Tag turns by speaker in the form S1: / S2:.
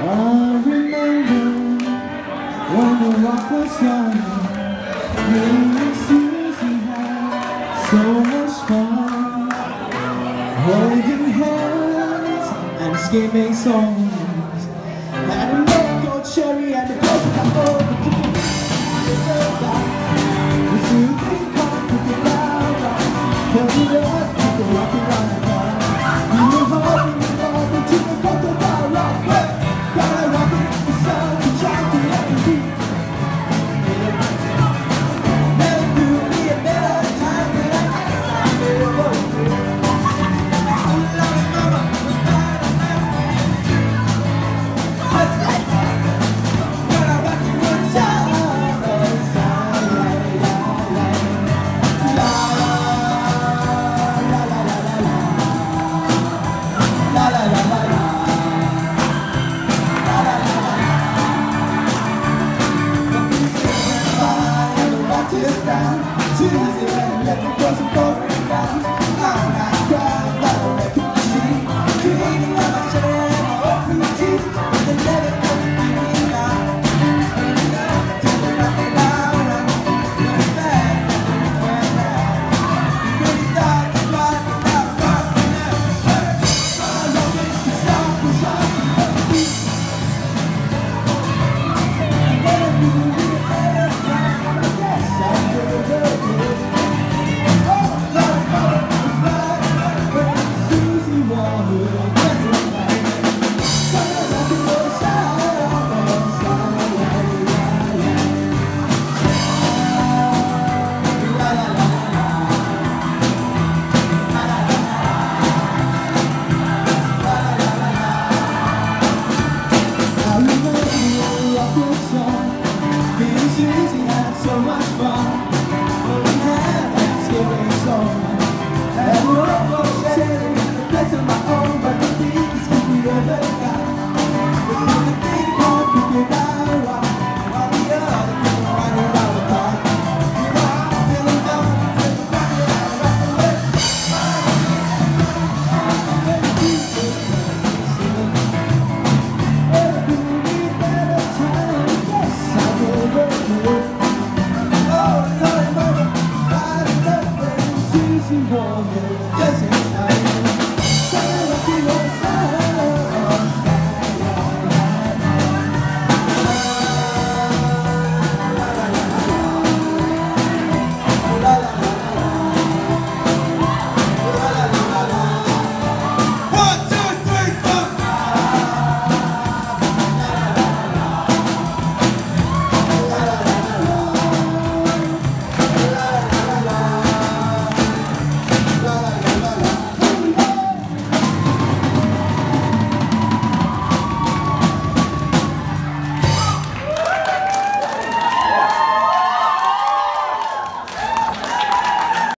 S1: I remember when the rock was young Me and Susie had so much fun Holding hands and skipping songs down. She doesn't let me and so far down. 我们一起来